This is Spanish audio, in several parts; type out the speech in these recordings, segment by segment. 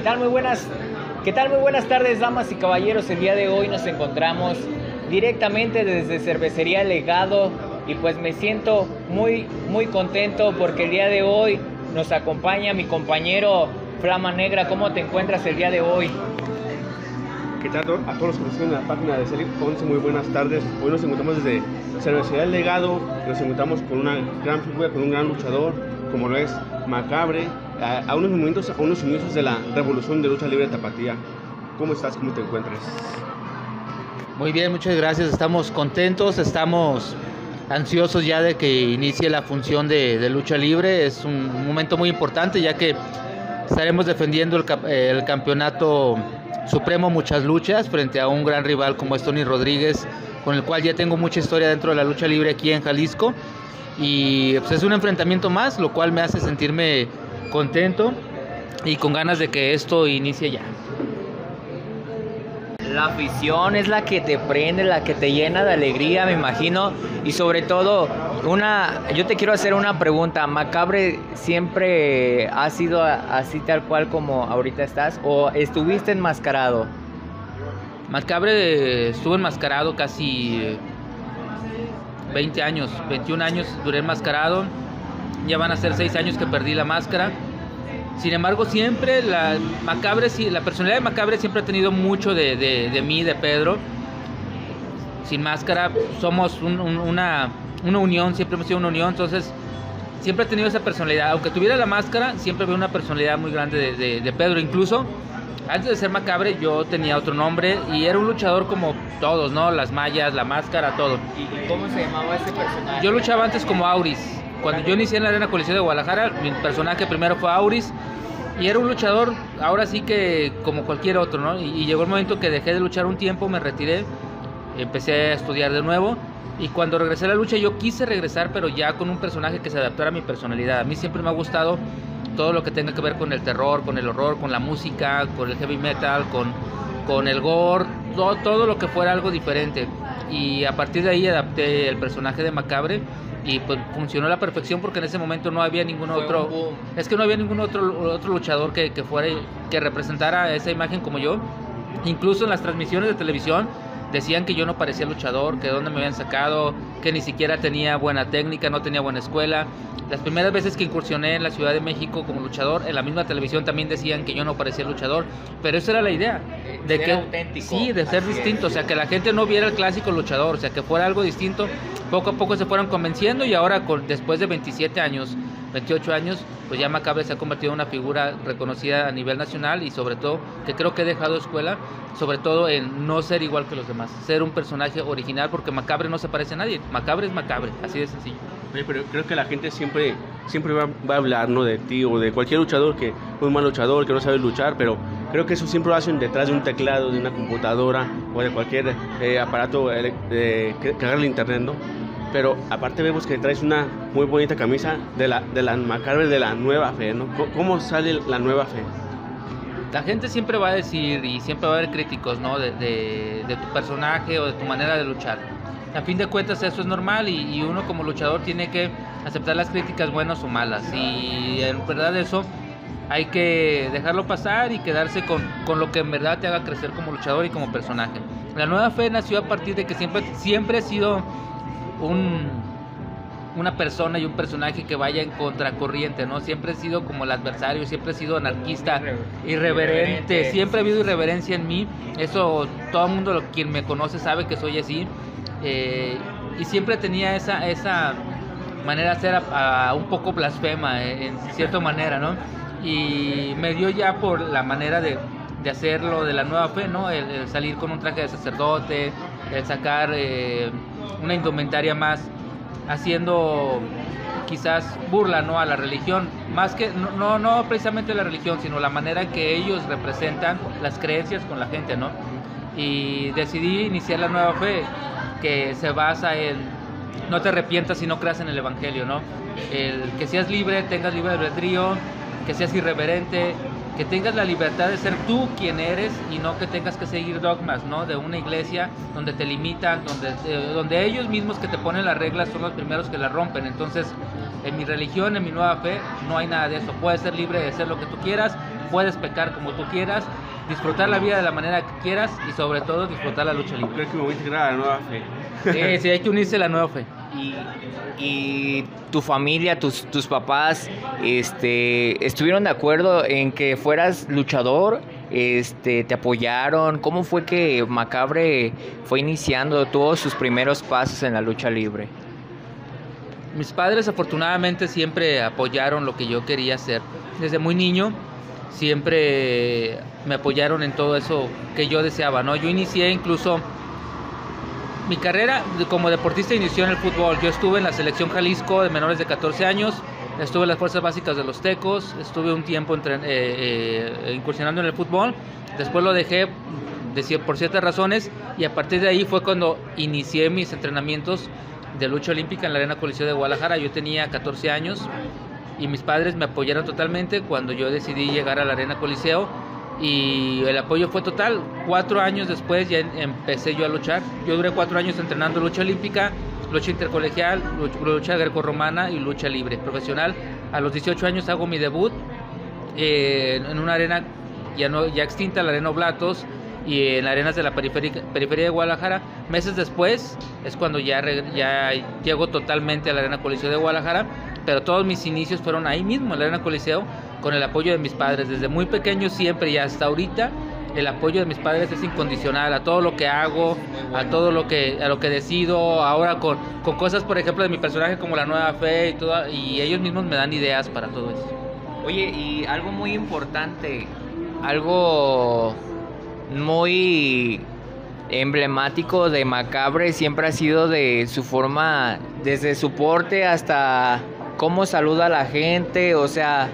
¿Qué tal? Muy buenas. ¿Qué tal? Muy buenas tardes, damas y caballeros. El día de hoy nos encontramos directamente desde Cervecería Legado y pues me siento muy muy contento porque el día de hoy nos acompaña mi compañero Flama Negra. ¿Cómo te encuentras el día de hoy? ¿Qué tal a todos los que nos siguen en la página de Celip 11? Muy buenas tardes. Hoy nos encontramos desde Cervecería Legado. Nos encontramos con una gran figura, con un gran luchador, como lo es Macabre, a, unos momentos, a unos inicios de la revolución de lucha libre de Tapatía. ¿Cómo estás? ¿Cómo te encuentras? Muy bien, muchas gracias. Estamos contentos, estamos ansiosos ya de que inicie la función de, lucha libre. Es un momento muy importante ya que estaremos defendiendo el, el campeonato supremo muchas luchas frente a un gran rival como es Tony Rodríguez, con el cual ya tengo mucha historia dentro de la lucha libre aquí en Jalisco. Y pues es un enfrentamiento más, lo cual me hace sentirme contento y con ganas de que esto inicie ya. La afición es la que te prende, la que te llena de alegría, me imagino. Y sobre todo, una, yo te quiero hacer una pregunta. ¿Macabre siempre ha sido así tal cual como ahorita estás? ¿O estuviste enmascarado? Macabre estuvo enmascarado casi 20 años, 21 años duré enmascarado. Ya van a ser 6 años que perdí la máscara. Sin embargo, siempre la Macabre, la personalidad de Macabre siempre ha tenido mucho de, de, mí, de Pedro. Sin máscara, somos una, una unión, siempre hemos sido una unión, entonces siempre ha tenido esa personalidad. Aunque tuviera la máscara, siempre veo una personalidad muy grande de, de, Pedro. Incluso antes de ser macabre, yo tenía otro nombre y era un luchador como todos, ¿no? Las mallas, la máscara, todo. ¿Y cómo se llamaba ese personaje? Yo luchaba antes como Auris. Cuando yo inicié en la Arena Coliseo de Guadalajara, mi personaje primero fue Auris y era un luchador, ahora sí que como cualquier otro, ¿no? Y, llegó el momento que dejé de luchar un tiempo, me retiré, empecé a estudiar de nuevo y cuando regresé a la lucha yo quise regresar, pero ya con un personaje que se adaptara a mi personalidad. A mí siempre me ha gustado todo lo que tenga que ver con el terror, con el horror, con la música, con el heavy metal, con, con el gore, todo, todo lo que fuera algo diferente. Y a partir de ahí adapté el personaje de Macabre y pues funcionó a la perfección porque en ese momento no había ningún otro es que no había ningún otro otro luchador que, que fuera que representara esa imagen como yo incluso en las transmisiones de televisión decían que yo no parecía luchador, que de dónde me habían sacado, que ni siquiera tenía buena técnica, no tenía buena escuela. Las primeras veces que incursioné en la Ciudad de México como luchador, en la misma televisión también decían que yo no parecía luchador, pero esa era la idea, de que auténtico. sí, de ser distinto, o sea, que la gente no viera el clásico luchador, o sea, que fuera algo distinto. Poco a poco se fueron convenciendo y ahora después de 27 años 28 años, pues ya Macabre se ha convertido en una figura reconocida a nivel nacional y sobre todo, que creo que he dejado escuela, sobre todo en no ser igual que los demás, ser un personaje original, porque Macabre no se parece a nadie, Macabre es Macabre, así de sencillo. Pero creo que la gente siempre, siempre va, a hablar ¿no? de ti o de cualquier luchador que un mal luchador, que no sabe luchar, pero creo que eso siempre lo hacen detrás de un teclado, de una computadora o de cualquier eh, aparato eh, que carga el internet, ¿no? pero aparte vemos que traes una muy bonita camisa de la, de la de la nueva fe, ¿no? ¿Cómo sale la nueva fe? La gente siempre va a decir y siempre va a haber críticos, ¿no? De, de, tu personaje o de tu manera de luchar. A fin de cuentas eso es normal y, y, uno como luchador tiene que aceptar las críticas buenas o malas. Y en verdad eso hay que dejarlo pasar y quedarse con, con lo que en verdad te haga crecer como luchador y como personaje. La nueva fe nació a partir de que siempre, siempre ha sido un, una persona y un personaje que vaya en contracorriente, ¿no? Siempre he sido como el adversario, siempre he sido anarquista, irreverente, siempre ha habido irreverencia en mí, eso todo el mundo quien me conoce sabe que soy así, eh, y siempre tenía esa, esa manera de ser un poco blasfema, eh, en cierta manera, ¿no? Y me dio ya por la manera de, de hacerlo de la nueva fe, ¿no? El, salir con un traje de sacerdote, el sacar eh, una indumentaria más haciendo quizás burla no a la religión. Más que no, no precisamente la religión sino la manera que ellos representan las creencias con la gente no y decidí iniciar la nueva fe que se basa en no te arrepientas si no creas en el evangelio no el que seas libre tengas libre albedrío que seas irreverente que tengas la libertad de ser tú quien eres y no que tengas que seguir dogmas, ¿no? De una iglesia donde te limitan, donde, eh, donde ellos mismos que te ponen las reglas son los primeros que las rompen. Entonces, en mi religión, en mi nueva fe, no hay nada de eso. Puedes ser libre de ser lo que tú quieras, puedes pecar como tú quieras, disfrutar la vida de la manera que quieras y sobre todo disfrutar la lucha libre. Creo que me voy a integrar a la nueva fe. Sí, sí, hay que unirse a la nueva fe. Y, tu familia, tus, tus papás, este, estuvieron de acuerdo en que fueras luchador, este, te apoyaron. ¿Cómo fue que Macabre fue iniciando todos sus primeros pasos en la lucha libre? Mis padres afortunadamente siempre apoyaron lo que yo quería hacer. Desde muy niño siempre me apoyaron en todo eso que yo deseaba, ¿no? Yo inicié incluso mi carrera como deportista inició en el fútbol. Yo estuve en la selección Jalisco de menores de 14 años, estuve en las fuerzas básicas de los Tecos, estuve un tiempo eh, eh, incursionando en el fútbol. Después lo dejé de, por ciertas razones y a partir de ahí fue cuando inicié mis entrenamientos de lucha olímpica en la Arena Coliseo de Guadalajara. Yo tenía 14 años y mis padres me apoyaron totalmente cuando yo decidí llegar a la Arena Coliseo y el apoyo fue total. Cuatro años después ya empecé yo a luchar. Yo duré cuatro años entrenando lucha olímpica, lucha intercolegial, lucha greco-romana y lucha libre profesional. A los 18 años hago mi debut eh, en una arena ya, no, ya extinta, la Arena Oblatos, y en arenas de la periferia, periferia de Guadalajara. Meses después es cuando ya, ya llego totalmente a la Arena Coliseo de Guadalajara, pero todos mis inicios fueron ahí mismo, en la Arena Coliseo, con el apoyo de mis padres. Desde muy pequeño siempre y hasta ahorita el apoyo de mis padres es incondicional a todo lo que hago, a todo lo que a lo que decido, ahora con, con cosas por ejemplo de mi personaje como la nueva fe y todo y ellos mismos me dan ideas para todo eso. Oye, y algo muy importante, algo muy emblemático de Macabre siempre ha sido de su forma, desde su porte hasta cómo saluda a la gente, o sea,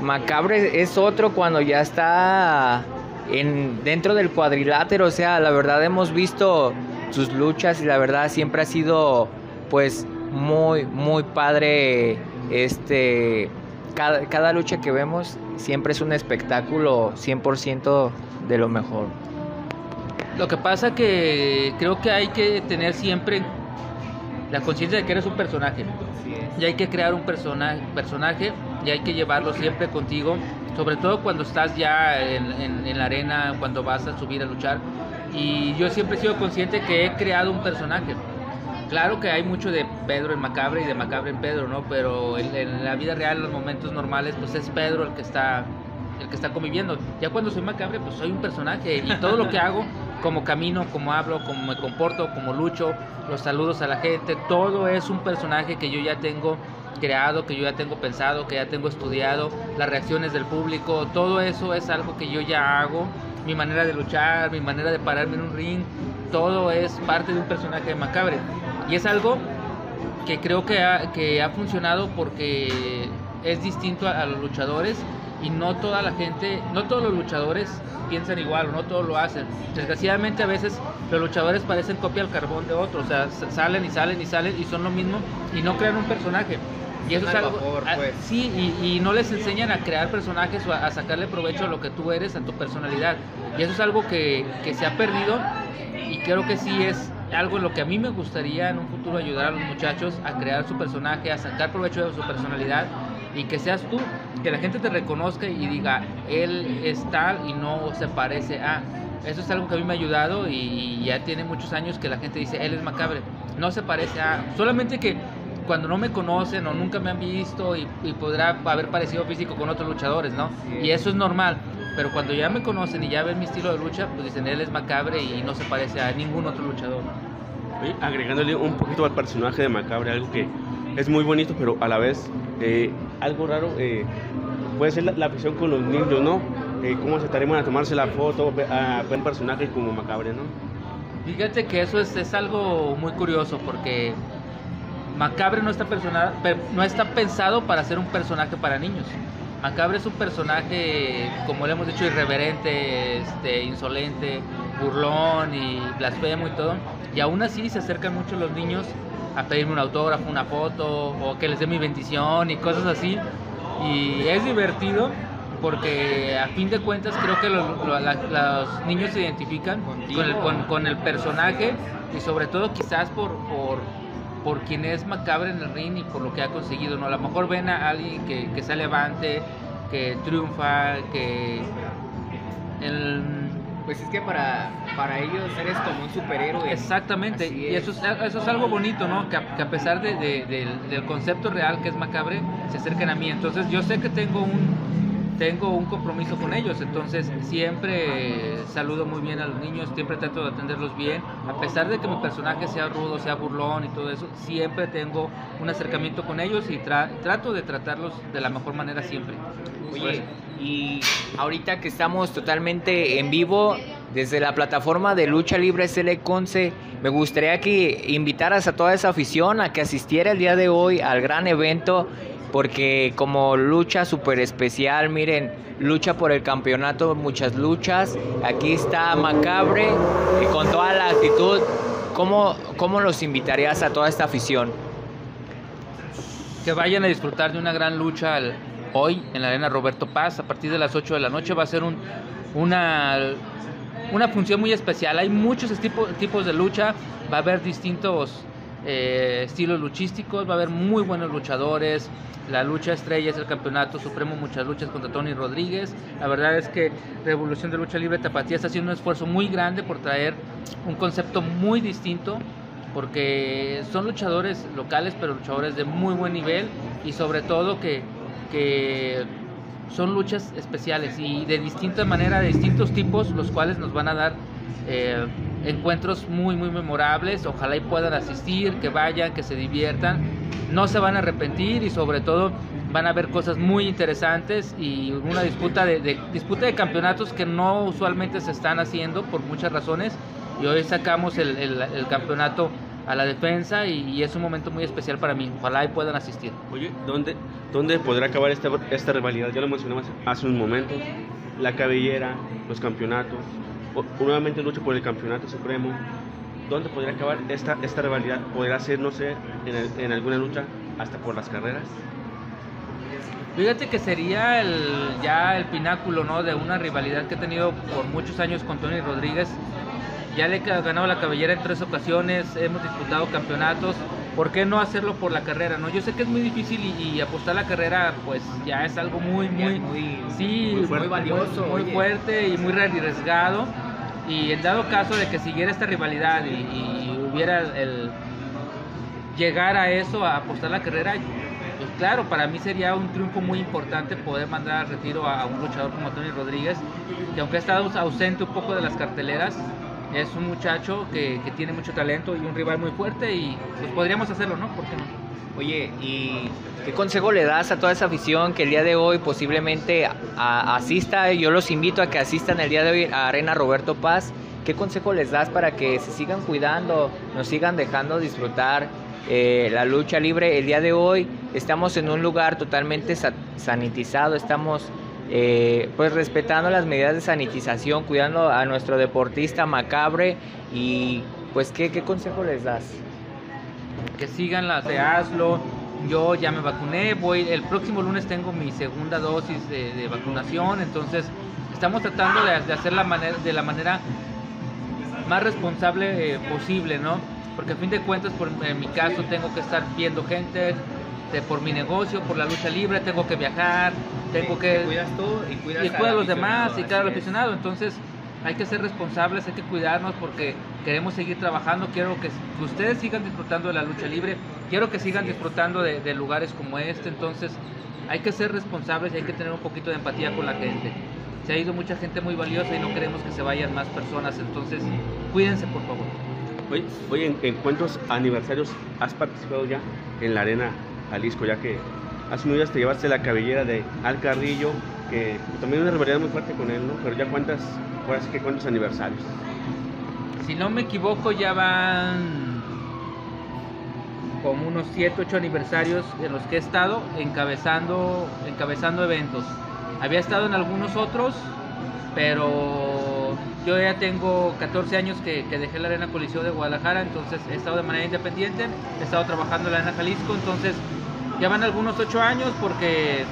Macabre es otro cuando ya está en, dentro del cuadrilátero, o sea, la verdad hemos visto sus luchas y la verdad siempre ha sido pues muy, muy padre este... Cada, cada lucha que vemos siempre es un espectáculo 100% de lo mejor. Lo que pasa que creo que hay que tener siempre la conciencia de que eres un personaje. Y hay que crear un persona, personaje y hay que llevarlo siempre contigo, sobre todo cuando estás ya en, en, la arena, cuando vas a subir a luchar. Y yo siempre he sido consciente que he creado un personaje. Claro que hay mucho de Pedro en Macabre y de Macabre en Pedro, ¿no? Pero en, en la vida real, en los momentos normales, pues es Pedro el que está el que está conviviendo. Ya cuando soy macabre, pues soy un personaje y todo lo que hago, como camino, como hablo, como me comporto, como lucho, los saludos a la gente, todo es un personaje que yo ya tengo creado, que yo ya tengo pensado, que ya tengo estudiado, las reacciones del público, todo eso es algo que yo ya hago, mi manera de luchar, mi manera de pararme en un ring, todo es parte de un personaje de macabre. Y es algo que creo que ha, que ha funcionado porque es distinto a, los luchadores y no toda la gente, no todos los luchadores piensan igual no todos lo hacen. Desgraciadamente a veces los luchadores parecen copia al carbón de otros, o sea, salen y salen y salen y son lo mismo y no crean un personaje. Y eso es algo, pues. sí, y, y, no les enseñan a crear personajes o a, a, sacarle provecho a lo que tú eres, a tu personalidad. Y eso es algo que, que se ha perdido y creo que sí es algo en lo que a mí me gustaría en un futuro ayudar a los muchachos a crear su personaje, a sacar provecho de su personalidad y que seas tú, que la gente te reconozca y diga, él es tal y no se parece a. Eso es algo que a mí me ha ayudado y ya tiene muchos años que la gente dice, él es macabre, no se parece a. Solamente que cuando no me conocen o nunca me han visto y, y podrá haber parecido físico con otros luchadores, ¿no? Y eso es normal. Pero cuando ya me conocen y ya ven mi estilo de lucha, pues dicen, él es macabre y no se parece a ningún otro luchador. Oye, agregándole un poquito al personaje de macabre, algo que es muy bonito, pero a la vez eh, algo raro eh, puede ser la, la, afición con los niños, ¿no? Eh, ¿Cómo se a tomarse la foto a ver un personaje como macabre, ¿no? Fíjate que eso es, es algo muy curioso porque Macabre no está, persona, no está pensado para ser un personaje para niños. Macabre es un personaje, como le hemos dicho, irreverente, este, insolente, burlón y blasfemo y todo. Y aún así se acercan mucho los niños a pedirme un autógrafo, una foto, o que les dé mi bendición y cosas así. Y es divertido porque a fin de cuentas creo que los, los niños se identifican con el, con, con el, personaje y sobre todo quizás por, por, por quien es macabre en el ring y por lo que ha conseguido. ¿no? A lo mejor ven a alguien que, que sale avante, que triunfa, que el pues es que para, para ellos eres como un superhéroe. Exactamente, y eso es, eso es algo bonito, ¿no? Que a, pesar de, del, del, concepto real que es macabre, se acerquen a mí. Entonces yo sé que tengo un, tengo un compromiso con ellos, entonces siempre saludo muy bien a los niños, siempre trato de atenderlos bien, a pesar de que mi personaje sea rudo, sea burlón y todo eso, siempre tengo un acercamiento con ellos y trato de tratarlos de la mejor manera siempre. Oye, y ahorita que estamos totalmente en vivo desde la plataforma de lucha libre Conce, me gustaría que invitaras a toda esa afición a que asistiera el día de hoy al gran evento porque como lucha súper especial, miren, lucha por el campeonato, muchas luchas, aquí está Macabre y con toda la actitud, ¿cómo, ¿cómo los invitarías a toda esta afición? Que vayan a disfrutar de una gran lucha hoy en la Arena Roberto Paz. A partir de las 8 de la noche va a ser un, una, una función muy especial. Hay muchos tipos de lucha, va a haber distintos eh, estilos luchísticos, va a haber muy buenos luchadores. La lucha estrella es el campeonato supremo, muchas luchas contra Tony Rodríguez. La verdad es que Revolución de Lucha Libre Tapatía está haciendo un esfuerzo muy grande por traer un concepto muy distinto porque son luchadores locales, pero luchadores de muy buen nivel y sobre todo que que son luchas especiales y de distinta manera, de distintos tipos, los cuales nos van a dar eh, encuentros muy, muy memorables. Ojalá y puedan asistir, que vayan, que se diviertan. No se van a arrepentir y sobre todo van a ver cosas muy interesantes y una disputa de, disputa de campeonatos que no usualmente se están haciendo por muchas razones. Y hoy sacamos el, el campeonato a la defensa y, es un momento muy especial para mí. Ojalá y puedan asistir. Oye, ¿dónde, dónde podrá acabar esta, esta rivalidad? Ya lo mencionamos hace un momento. La cabellera, los campeonatos, nuevamente lucha por el campeonato supremo. ¿Dónde podría acabar esta, esta rivalidad? ¿Podrá ser, no sé, en, en alguna lucha hasta por las carreras? Fíjate que sería el, ya el pináculo ¿no? de una rivalidad que he tenido por muchos años con Tony Rodríguez ya le he ganado la cabellera en tres ocasiones, hemos disputado campeonatos. ¿Por qué no hacerlo por la carrera? no Yo sé que es muy difícil y, apostar la carrera pues ya es algo muy, muy, muy, sí, muy, valioso, muy, fuerte y muy arriesgado. Y en dado caso de que siguiera esta rivalidad y, hubiera el llegar a eso, a apostar la carrera, pues claro, para mí sería un triunfo muy importante poder mandar al retiro a, un luchador como Tony Rodríguez, que aunque ha estado ausente un poco de las carteleras, es un muchacho que, que, tiene mucho talento y un rival muy fuerte y pues podríamos hacerlo, ¿no? ¿Por qué no? Oye, ¿y qué consejo le das a toda esa afición que el día de hoy posiblemente asista? Yo los invito a que asistan el día de hoy a Arena Roberto Paz. ¿Qué consejo les das para que se sigan cuidando, nos sigan dejando disfrutar eh, la lucha libre? El día de hoy estamos en un lugar totalmente sanitizado, estamos eh, pues respetando las medidas de sanitización, cuidando a nuestro deportista macabre y pues ¿qué, qué consejo les das? Que sigan las de hazlo. Yo ya me vacuné, voy el próximo lunes tengo mi segunda dosis de, vacunación, entonces estamos tratando de, hacer la manera, de la manera más responsable eh, posible, ¿no? Porque a fin de cuentas, por, en mi caso, tengo que estar viendo gente, por mi negocio, por la lucha libre, tengo que viajar, tengo que... cuidas tú y cuidas y a los demás y cada aficionado. Entonces hay que ser responsables, hay que cuidarnos porque queremos seguir trabajando. Quiero que ustedes sigan disfrutando de la lucha libre, quiero que sigan disfrutando de, lugares como este. Entonces hay que ser responsables y hay que tener un poquito de empatía con la gente. Se ha ido mucha gente muy valiosa y no queremos que se vayan más personas. Entonces cuídense por favor. Oye, ¿en, ¿en cuántos aniversarios has participado ya en la arena Jalisco, ya que hace unos días te llevaste la cabellera de Al Carrillo, que también una rivalidad muy fuerte con él, ¿no? Pero ya cuántas, ahora que cuántos aniversarios. Si no me equivoco, ya van como unos 7, 8 aniversarios en los que he estado encabezando, encabezando eventos. Había estado en algunos otros, pero yo ya tengo 14 años que, que, dejé la Arena Coliseo de Guadalajara, entonces he estado de manera independiente, he estado trabajando en la Arena Jalisco, entonces ya van algunos ocho años porque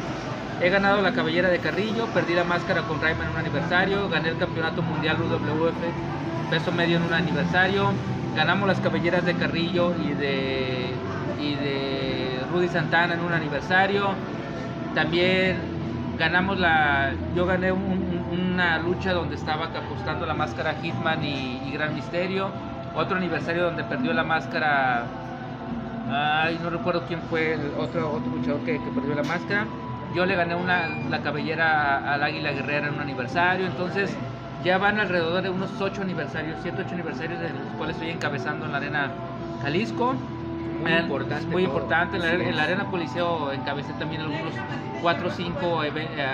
he ganado la cabellera de Carrillo, perdí la máscara con Rayman en un aniversario, gané el campeonato mundial UWF peso medio en un aniversario, ganamos las cabelleras de Carrillo y de, y de Rudy Santana en un aniversario. También ganamos la. Yo gané una lucha donde estaba apostando la máscara Hitman y, Gran Misterio. Otro aniversario donde perdió la máscara. Ay, no recuerdo quién fue el otro, otro luchador que, perdió la máscara. Yo le gané una, la cabellera al Águila Guerrera en un aniversario. Entonces, ya van alrededor de unos 8 aniversarios, 7, 8 aniversarios de los cuales estoy encabezando en la Arena Jalisco. Muy importante. Muy importante. En la, Arena Coliseo encabecé también algunos 4 o 5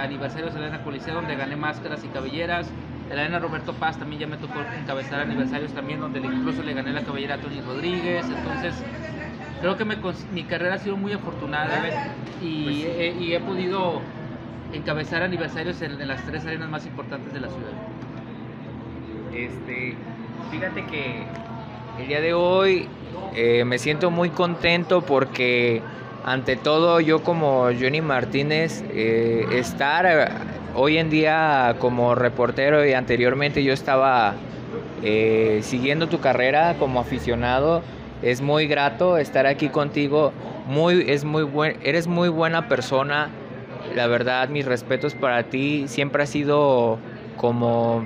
aniversarios de la Arena Coliseo donde gané máscaras y cabelleras. En la Arena Roberto Paz también ya me tocó encabezar aniversarios también donde incluso le gané la cabellera a Tony Rodríguez. Entonces, creo que mi carrera ha sido muy afortunada y, pues he, y he podido encabezar aniversarios en, las tres arenas más importantes de la ciudad. Este, fíjate que el día de hoy eh, me siento muy contento porque ante todo yo como Johnny Martínez eh, estar eh, hoy en día como reportero y anteriormente yo estaba siguiendo tu carrera como aficionado es muy grato estar aquí contigo. Muy es muy eres muy buena persona. La verdad mis respetos para ti. Siempre ha sido como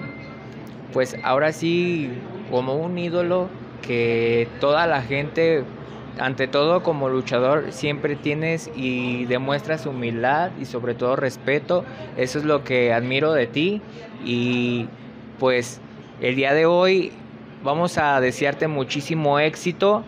pues ahora sí como un ídolo que toda la gente, ante todo como luchador, siempre tienes y demuestras humildad y sobre todo respeto. Eso es lo que admiro de ti. Y pues el día de hoy vamos a desearte muchísimo éxito.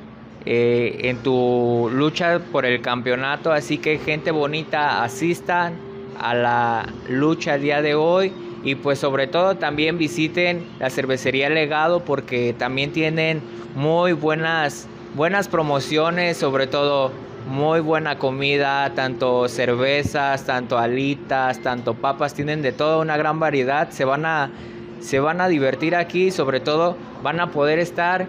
Eh, en tu lucha por el campeonato, así que gente bonita, asistan a la lucha el día de hoy y pues sobre todo también visiten la cervecería Legado porque también tienen muy buenas, buenas promociones, sobre todo muy buena comida, tanto cervezas, tanto alitas, tanto papas, tienen de todo una gran variedad, se van a, se van a divertir aquí, sobre todo van a poder estar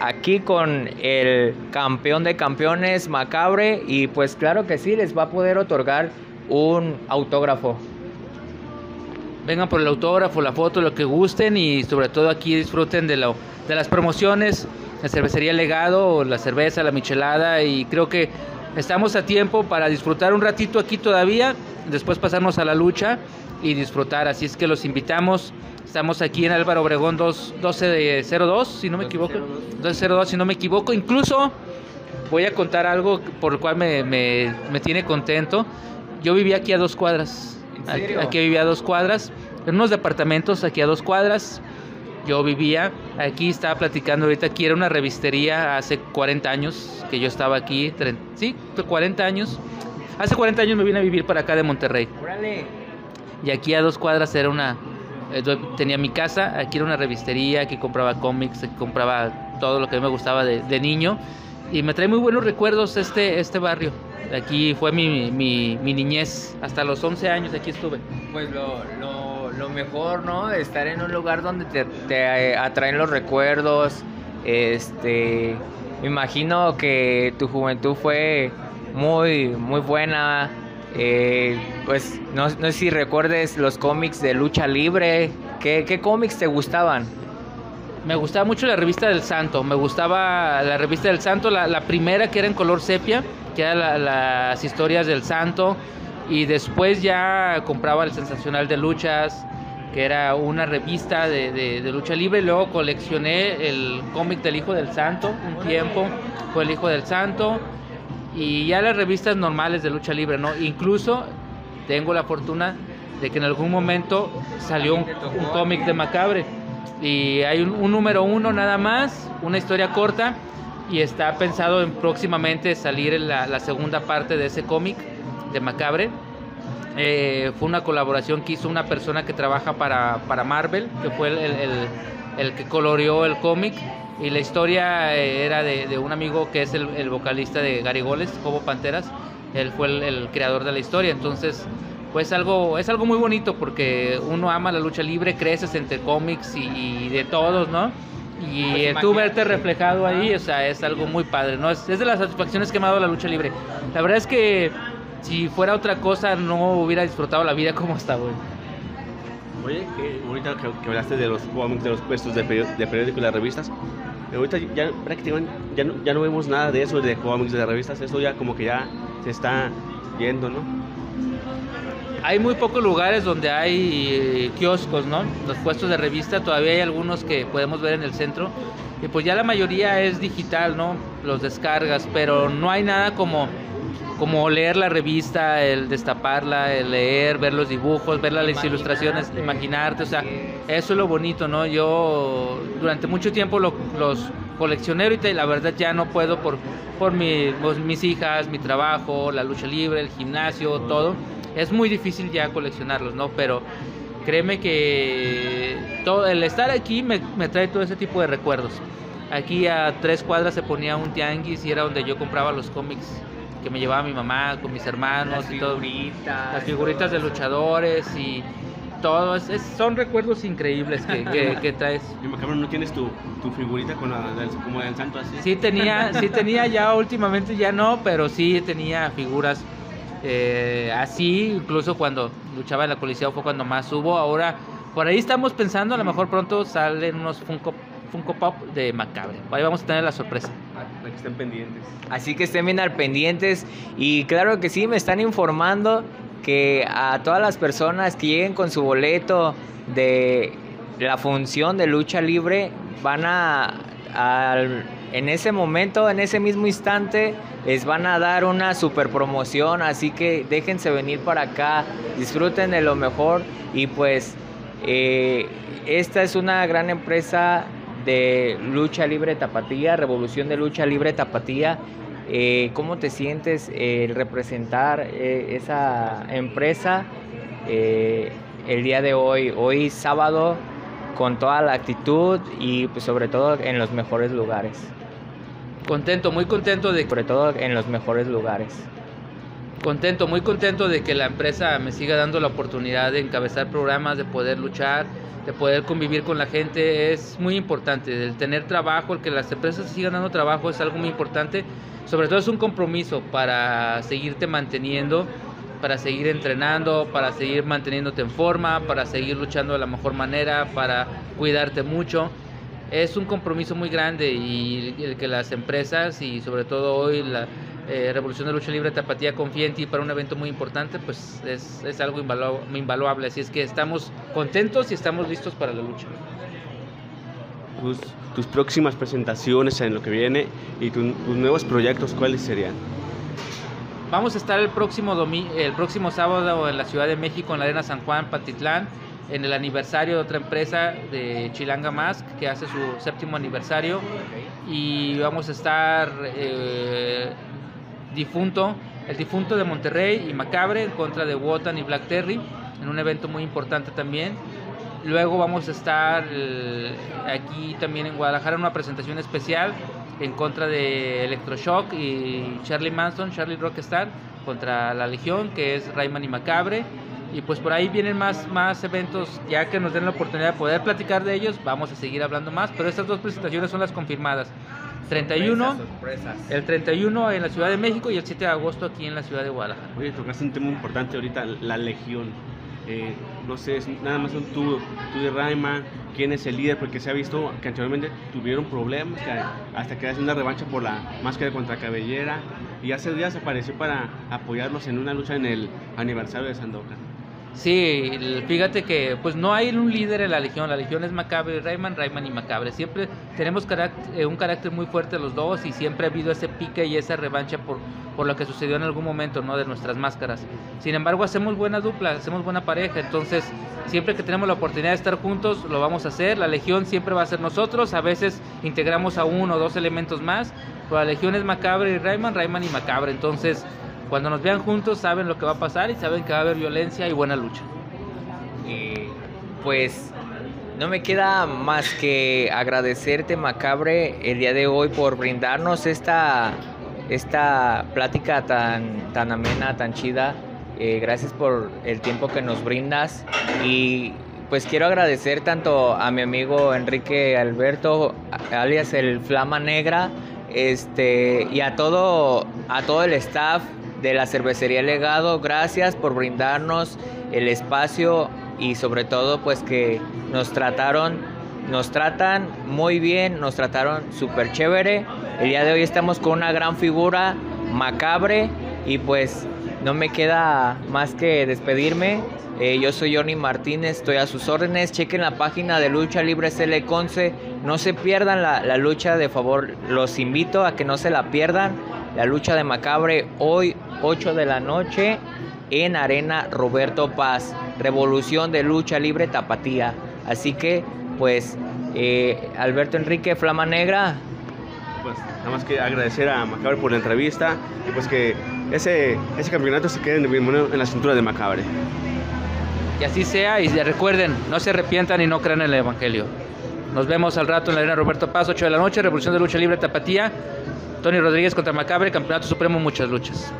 aquí con el campeón de campeones Macabre y pues claro que sí, les va a poder otorgar un autógrafo. Vengan por el autógrafo, la foto, lo que gusten y sobre todo aquí disfruten de de las promociones, la cervecería Legado, la cerveza, la michelada y creo que estamos a tiempo para disfrutar un ratito aquí todavía, después pasarnos a la lucha y disfrutar, así es que los invitamos. Estamos aquí en Álvaro Obregón 2, 12 de 02, si no me equivoco. 1202, si no me equivoco. Incluso voy a contar algo por lo cual me, me, me tiene contento. Yo vivía aquí a dos cuadras. Aquí, aquí vivía a dos cuadras, en unos departamentos aquí a dos cuadras yo vivía. Aquí estaba platicando ahorita, aquí era una revistería hace 40 años que yo estaba aquí, sí, 40 años. Hace 40 años me vine a vivir para acá de Monterrey. Y aquí a dos cuadras era una, eh, tenía mi casa, aquí era una revistería, aquí compraba cómics, aquí compraba todo lo que a mí me gustaba de, niño. Y me trae muy buenos recuerdos este, este barrio. Aquí fue mi, mi, mi niñez, hasta los 11 años aquí estuve. Pues lo lo mejor, ¿no? Estar en un lugar donde te, te atraen los recuerdos. Este, imagino que tu juventud fue muy, muy buena. Eh, pues no, sé si recuerdes los cómics de lucha libre. ¿Qué, cómics te gustaban? Me gustaba mucho la revista del Santo. Me gustaba la revista del Santo, la, primera que era en color sepia, que era las historias del Santo. Y después ya compraba el Sensacional de Luchas, que era una revista de, lucha libre. Luego coleccioné el cómic del Hijo del Santo, un tiempo fue el Hijo del Santo. Y ya las revistas normales de lucha libre, ¿no? Incluso tengo la fortuna de que en algún momento salió un, cómic de Macabre. Y hay un, número uno nada más, una historia corta. Y está pensado en próximamente salir la, la segunda parte de ese cómic de Macabre. Eh, fue una colaboración que hizo una persona que trabaja para, para Marvel, que fue el, el, que coloreó el cómic. Y la historia eh, era de, de, un amigo que es el, vocalista de Garigoles, Jobo Panteras. Él fue el, creador de la historia. Entonces, pues algo, es algo muy bonito porque uno ama la lucha libre, creces entre cómics y, de todos, ¿no? Y pues tú verte reflejado ahí, o sea, es algo muy padre, ¿no? Es, es de las satisfacciones que me ha dado la lucha libre. La verdad es que si fuera otra cosa no hubiera disfrutado la vida como hasta hoy. Oye, que ahorita que, hablaste de los de los puestos de, de periódicos y las revistas, ahorita ya prácticamente ya no, ya no vemos nada de eso de cómics, de revistas, eso ya como que ya se está yendo, ¿no? hay muy pocos lugares donde hay eh, kioscos, ¿no? Los puestos de revista, todavía hay algunos que podemos ver en el centro. Y pues ya la mayoría es digital, ¿no? Los descargas, pero no hay nada como como leer la revista, el destaparla, el leer, ver los dibujos, ver las ilustraciones, imaginarte, o sea, eso es lo bonito, ¿no? Yo durante mucho tiempo los coleccioné y la verdad ya no puedo por, por pues, mis hijas, mi trabajo, la lucha libre, el gimnasio, todo. Es muy difícil ya coleccionarlos, ¿no? Pero créeme que todo, el estar aquí me, me trae todo ese tipo de recuerdos. Aquí a tres cuadras se ponía un tianguis y era donde yo compraba los cómics que me llevaba mi mamá con mis hermanos las y todo. Figuritas. Las figuritas de luchadores y todo. Es, son recuerdos increíbles que, que, traes. Y Macabro, ¿no tienes tu, tu figurita con la, como del santo así? Sí tenía, sí tenía ya, últimamente ya no, pero sí tenía figuras eh, así, incluso cuando luchaba en la Coliseo fue cuando más hubo. Ahora, por ahí estamos pensando, a lo mejor pronto salen unos Funko Funko Pop de Macabre. Ahí vamos a tener la sorpresa. Que estén pendientes. Así que estén bien al pendientes. Y claro que sí, me están informando que a todas las personas que lleguen con su boleto de la función de lucha libre van a, en ese momento, en ese mismo instante, les van a dar una super promoción. Así que déjense venir para acá, disfruten de lo mejor y pues eh, esta es una gran empresa de Lucha Libre Tapatía, Revolución de Lucha Libre Tapatía. Eh, ¿Cómo te sientes el representar eh, esa empresa eh, el día de hoy, hoy sábado, con toda la actitud y pues, sobre todo en los mejores lugares? Contento, muy contento de... Sobre todo en los mejores lugares. Contento, muy contento de que la empresa me siga dando la oportunidad de encabezar programas, de poder luchar, de poder convivir con la gente es muy importante. El tener trabajo, el que las empresas sigan dando trabajo es algo muy importante. Sobre todo es un compromiso para seguirte manteniendo, para seguir entrenando, para seguir manteniéndote en forma, para seguir luchando de la mejor manera, para cuidarte mucho. Es un compromiso muy grande y el que las empresas y sobre todo hoy la, eh, Revolución de Lucha Libre Tapatía confía en ti para un evento muy importante, pues es, es algo invaluable. Así es que estamos contentos y estamos listos para la lucha. Tus, tus próximas presentaciones en lo que viene y tus nuevos proyectos, ¿cuáles serían? Vamos a estar el próximo, el próximo sábado en la Ciudad de México, en la Arena San Juan, Patitlán, en el aniversario de otra empresa de Chilanga Mask, que hace su séptimo aniversario. Y vamos a estar eh, difunto, el difunto de Monterrey y Macabre en contra de Wotan y Black Terry, en un evento muy importante también. Luego vamos a estar eh, aquí también en Guadalajara en una presentación especial en contra de Electroshock y Charlie Manson, Charlie Rockstar, contra la Legión, que es Rayman y Macabre. Y pues por ahí vienen más, más eventos, ya que nos den la oportunidad de poder platicar de ellos, vamos a seguir hablando más, pero estas dos presentaciones son las confirmadas. 31, el 31 en la Ciudad de México y el 7 de agosto aquí en la Ciudad de Guadalajara. Oye, tocaste un tema importante ahorita, la Legión. Eh, no sé, nada más tú, tú de Rayman, quién es el líder, porque se ha visto que anteriormente tuvieron problemas, hasta que hacen una revancha por la máscara contra Cabellera, y hace días apareció para apoyarlos en una lucha en el aniversario de Sandokan. Sí, fíjate que pues no hay un líder en la Legión, la Legión es Macabre, Rayman, Rayman y Macabre. Siempre tenemos eh, un carácter muy fuerte los dos y siempre ha habido ese pique y esa revancha por, por lo que sucedió en algún momento ¿no? de nuestras máscaras. Sin embargo, hacemos buena dupla, hacemos buena pareja, entonces siempre que tenemos la oportunidad de estar juntos lo vamos a hacer. La Legión siempre va a ser nosotros, a veces integramos a uno o dos elementos más, pero la Legión es Macabre y Rayman, Rayman y Macabre. Entonces cuando nos vean juntos saben lo que va a pasar y saben que va a haber violencia y buena lucha. pues no me queda más que agradecerte Macabre el día de hoy por brindarnos esta, esta plática tan, tan amena, tan chida. Eh, gracias por el tiempo que nos brindas y pues quiero agradecer tanto a mi amigo Enrique Alberto, alias el Flama Negra, este, y a todo, a todo el staff de la cervecería Legado. Gracias por brindarnos el espacio y sobre todo pues que nos trataron, nos tratan muy bien, nos trataron súper chévere. El día de hoy estamos con una gran figura macabre y pues no me queda más que despedirme. Eh, yo soy Johnny Martínez, estoy a sus órdenes. Chequen la página de Lucha Libre CL Conce. No se pierdan la lucha, de favor. Los invito a que no se la pierdan. La lucha de Macabre hoy, 8 de la noche, en Arena Roberto Paz. Revolución de Lucha Libre Tapatía. Así que, pues, eh, Alberto Enrique, Flama Negra, pues nada más que agradecer a Macabre por la entrevista y pues que ese, ese campeonato se quede en, en la cintura de Macabre. Que así sea y recuerden, no se arrepientan y no crean en el Evangelio. Nos vemos al rato en la arena Roberto Paz, 8 de la noche, Revolución de Lucha Libre Tapatía. Tony Rodríguez contra Macabre, Campeonato Supremo, muchas luchas.